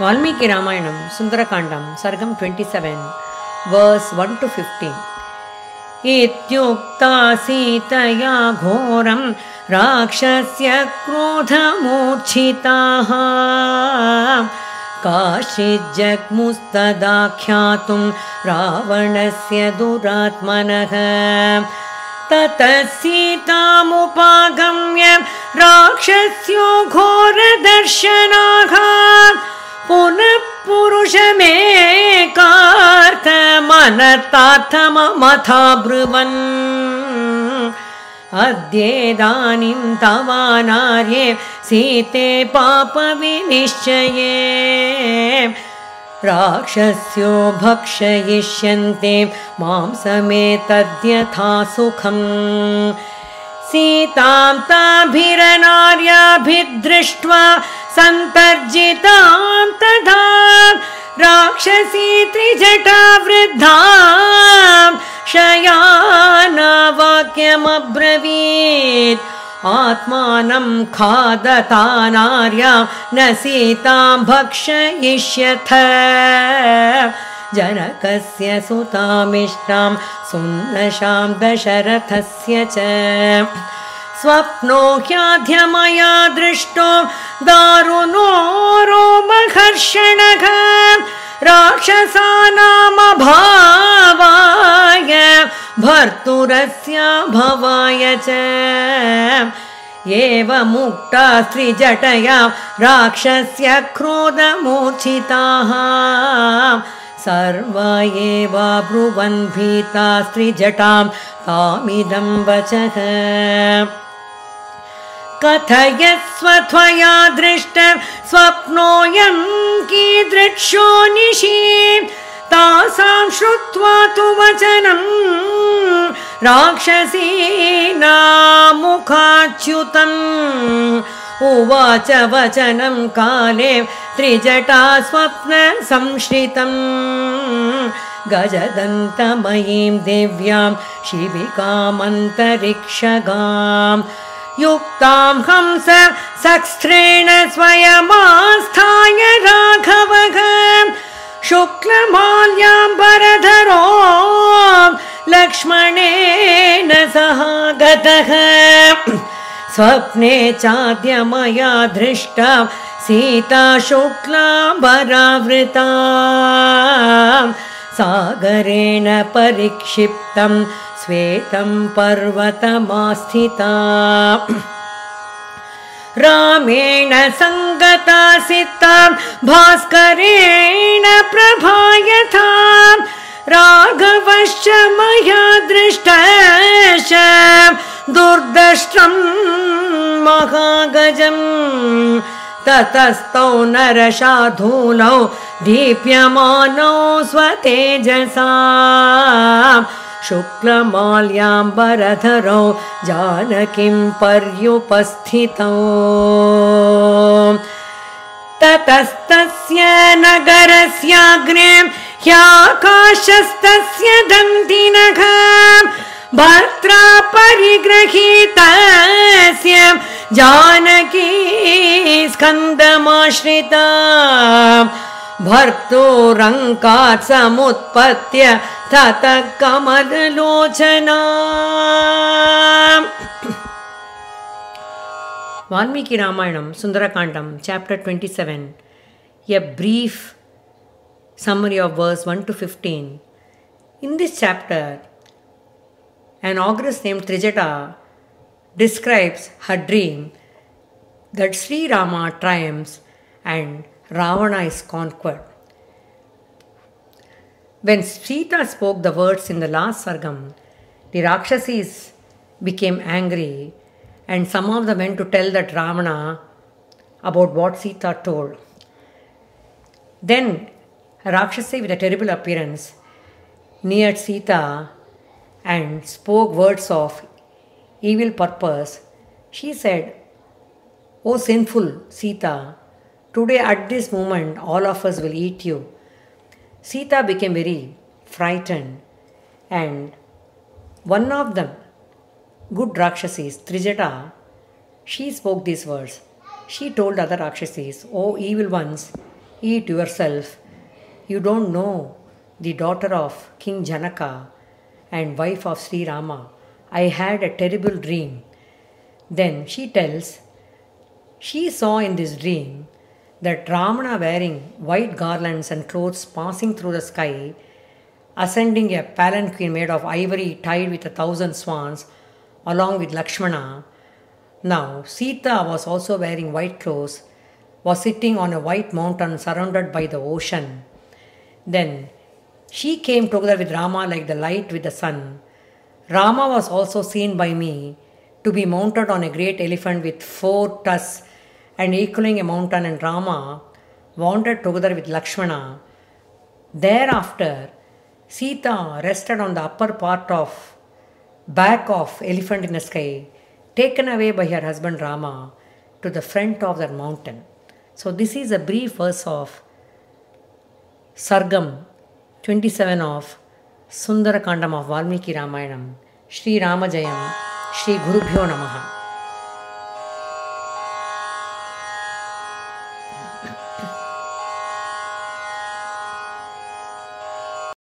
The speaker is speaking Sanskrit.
वाल्मीकि रामायणं सुन्दरकाण्डं सर्गं twenty seven verse one to fifteen इत्युक्ता सीतया घोरं राक्षस्य क्रोधमूर्छिताः काश्चिज्जग्मुस्तदाख्यातुं रावणस्य दुरात्मनः। ततः सीतामुपागम्य राक्षस्यो घोरदर्शनाः पुनः पुरुषमेकार्थमनतार्थममथा ब्रुवन् अद्येदानीं तवानार्ये सीते पापविनिश्चये। राक्षस्यो भक्षयिष्यन्ते मांसमेतद्यथा सुखम्। सीतां ताभिरनार्याभिदृष्ट्वा सन्तर्जितां तथा राक्षसी त्रिजटा वृद्धा शयानवाक्यमब्रवीत्। आत्मानं खादता नार्या न सीतां भक्षयिष्यथ। जनकस्य सुतामिष्टां सुन्नशां दशरथस्य च। स्वप्नो ह्याध्यमया दृष्टो दारुणो रोमहर्षणः राक्षसानामभावाय भर्तुरस्य भवाय च। एवमुक्ता स्त्रिजटया राक्षस्य क्रोधमूर्छिताः। सर्व एव ब्रुवन् भीता स्त्रिजटां तामिदं वचः कथयस्व त्वया दृष्ट स्वप्नोऽयं कीदृक्षो निशि। तासां श्रुत्वा तु वचनं राक्षसीनामुखाच्युतम् उवाच वचनं काले त्रिजटा स्वप्नसंश्रितम् गजदन्तमयीं देव्यां शिबिकामन्तरिक्षगाम् युक्तां हंस सस्त्रेण स्वयमास्थाय राघवः। शुक्लमाल्याम्बरधरो लक्ष्मणेन सह गतः। स्वप्ने चाद्यमया दृष्टा सीता शुक्लाम्बरावृता सागरेण परिक्षिप्तं श्वेतं पर्वतमास्थिता। रामेण सङ्गता सीता भास्करेण प्रभायथा राघवश्च मया दृष्टश्च दुर्दष्ट्रं महागजम्। ततस्तौ नरशाधूलौ दीप्यमानौ स्वतेजसा शुक्लमाल्याम्बरधरौ जानकीं पर्युपस्थितौ। ततस्तस्य नगरस्याग्रे ह्याकाशस्तस्य दन्तिनः भर्त्रा परिगृहीतस्य Janaki स्कन्दमाश्रिता भर्तोरङ्कात् समुत्पत्य சதகமதலோச்சனா Valmiki Ramayana, Sundarakandam, chapter 27, a brief summary of verse 1 to 15. In this chapter, an ogress named Trijata describes her dream that Sri Rama triumphs and Ravana is conquered. When Sita spoke the words in the last sargam, the Rakshasis became angry and some of them went to tell that Ravana about what Sita told. Then a Rakshasi with a terrible appearance neared Sita and spoke words of evil purpose. She said, O sinful Sita, today at this moment all of us will eat you. Sita became very frightened and one of them, good Rakshasis, Trijata, she spoke these words. She told other Rakshasis, O evil ones, Eat yourself. You don't know the daughter of King Janaka and wife of Sri Rama. I had a terrible dream. Then she tells, she saw in this dream that Ramana wearing white garlands and clothes passing through the sky, ascending a palanquin made of ivory tied with a thousand swans, along with Lakshmana. Now Sita was also wearing white clothes, was sitting on a white mountain surrounded by the ocean. Then she came together with Rama like the light with the sun. Rama was also seen by me to be mounted on a great elephant with four tusks and equaling a mountain, and Rama wandered together with Lakshmana. Thereafter, Sita rested on the upper part of back of elephant in the sky, taken away by her husband Rama to the front of that mountain. So this is a brief verse of Sargam 27 of Sundara Kandam of Valmiki Ramayanam. Sri Ramajayam, Sri Gurubhyo Namaha.